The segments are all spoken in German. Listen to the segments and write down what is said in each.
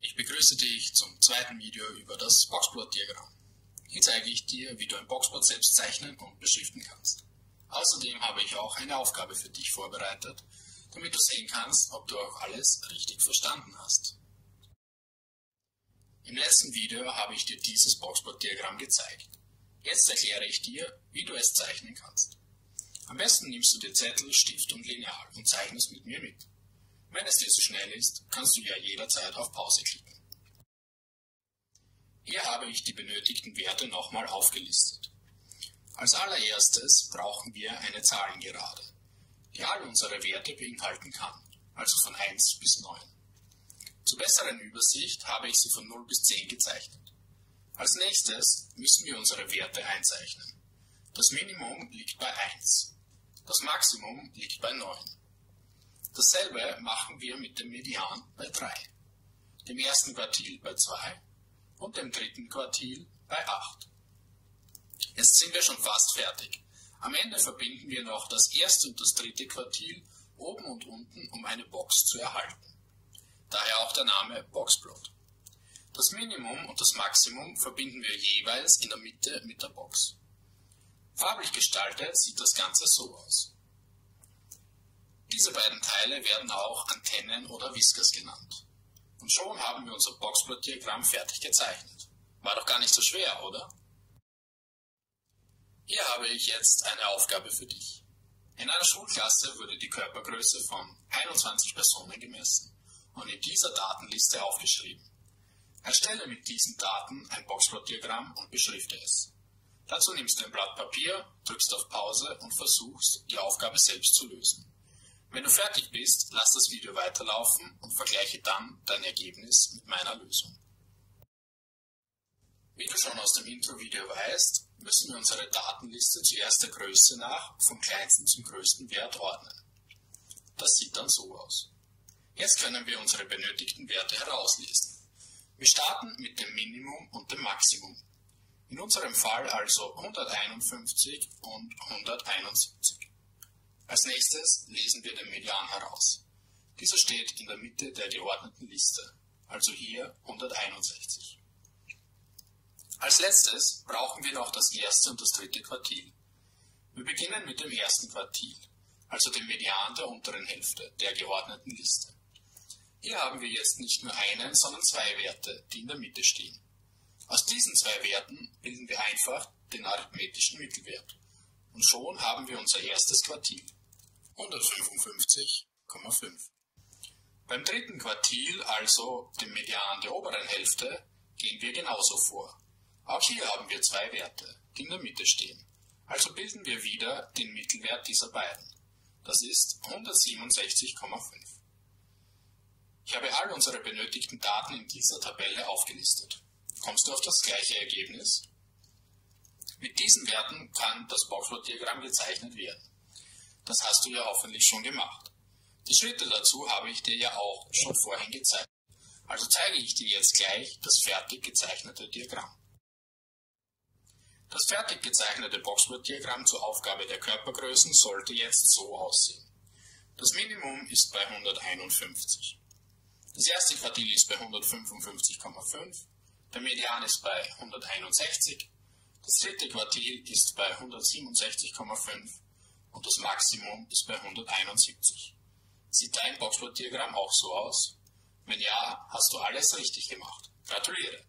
Ich begrüße dich zum zweiten Video über das Boxplot-Diagramm. Hier zeige ich dir, wie du ein Boxplot selbst zeichnen und beschriften kannst. Außerdem habe ich auch eine Aufgabe für dich vorbereitet, damit du sehen kannst, ob du auch alles richtig verstanden hast. Im letzten Video habe ich dir dieses Boxplot-Diagramm gezeigt. Jetzt erkläre ich dir, wie du es zeichnen kannst. Am besten nimmst du dir Zettel, Stift und Lineal und zeichnest mit mir mit. Wenn es dir zu schnell ist, kannst du ja jederzeit auf Pause klicken. Hier habe ich die benötigten Werte nochmal aufgelistet. Als allererstes brauchen wir eine Zahlengerade, die all unsere Werte beinhalten kann, also von 1 bis 9. Zur besseren Übersicht habe ich sie von 0 bis 10 gezeichnet. Als nächstes müssen wir unsere Werte einzeichnen. Das Minimum liegt bei 1. Das Maximum liegt bei 9. Dasselbe machen wir mit dem Median bei 3, dem ersten Quartil bei 2 und dem dritten Quartil bei 8. Jetzt sind wir schon fast fertig. Am Ende verbinden wir noch das erste und das dritte Quartil oben und unten, um eine Box zu erhalten. Daher auch der Name Boxplot. Das Minimum und das Maximum verbinden wir jeweils in der Mitte mit der Box. Farblich gestaltet sieht das Ganze so aus. Diese beiden Teile werden auch Antennen oder Whiskers genannt. Und schon haben wir unser Boxplot-Diagramm fertig gezeichnet. War doch gar nicht so schwer, oder? Hier habe ich jetzt eine Aufgabe für dich. In einer Schulklasse wurde die Körpergröße von 21 Personen gemessen und in dieser Datenliste aufgeschrieben. Erstelle mit diesen Daten ein Boxplot-Diagramm und beschrifte es. Dazu nimmst du ein Blatt Papier, drückst auf Pause und versuchst, die Aufgabe selbst zu lösen. Wenn du fertig bist, lass das Video weiterlaufen und vergleiche dann dein Ergebnis mit meiner Lösung. Wie du schon aus dem Intro-Video weißt, müssen wir unsere Datenliste zuerst der Größe nach vom kleinsten zum größten Wert ordnen. Das sieht dann so aus. Jetzt können wir unsere benötigten Werte herauslesen. Wir starten mit dem Minimum und dem Maximum. In unserem Fall also 151 und 171. Als nächstes lesen wir den Median heraus. Dieser steht in der Mitte der geordneten Liste, also hier 161. Als letztes brauchen wir noch das erste und das dritte Quartil. Wir beginnen mit dem ersten Quartil, also dem Median der unteren Hälfte der geordneten Liste. Hier haben wir jetzt nicht nur einen, sondern zwei Werte, die in der Mitte stehen. Aus diesen zwei Werten bilden wir einfach den arithmetischen Mittelwert. Und schon haben wir unser erstes Quartil. 155,5. Beim dritten Quartil, also dem Median der oberen Hälfte, gehen wir genauso vor. Auch hier haben wir zwei Werte, die in der Mitte stehen. Also bilden wir wieder den Mittelwert dieser beiden. Das ist 167,5. Ich habe all unsere benötigten Daten in dieser Tabelle aufgelistet. Kommst du auf das gleiche Ergebnis? Mit diesen Werten kann das Boxplot-Diagramm gezeichnet werden. Das hast du ja hoffentlich schon gemacht. Die Schritte dazu habe ich dir ja auch schon vorhin gezeigt. Also zeige ich dir jetzt gleich das fertig gezeichnete Diagramm. Das fertig gezeichnete Boxplot-Diagramm zur Aufgabe der Körpergrößen sollte jetzt so aussehen. Das Minimum ist bei 151. Das erste Quartil ist bei 155,5, der Median ist bei 161, das dritte Quartil ist bei 167,5 und das Maximum ist bei 171. Sieht dein Boxplot-Diagramm auch so aus? Wenn ja, hast du alles richtig gemacht. Gratuliere!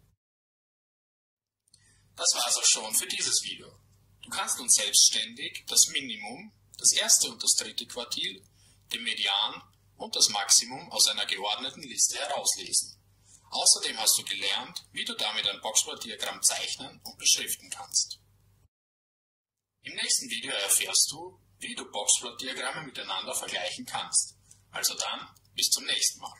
Das war's auch schon für dieses Video. Du kannst nun selbstständig das Minimum, das erste und das dritte Quartil, den Median und das Maximum aus einer geordneten Liste herauslesen. Außerdem hast du gelernt, wie du damit ein Boxplot-Diagramm zeichnen und beschriften kannst. Im nächsten Video erfährst du, wie du Boxplot-Diagramme miteinander vergleichen kannst. Also dann, bis zum nächsten Mal.